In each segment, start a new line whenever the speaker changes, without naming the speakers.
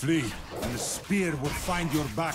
Flee, and the spear will find your back.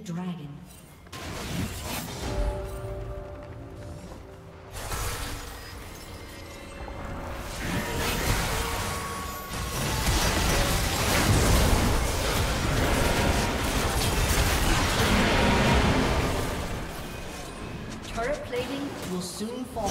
Dragon. Turret plating will soon fall.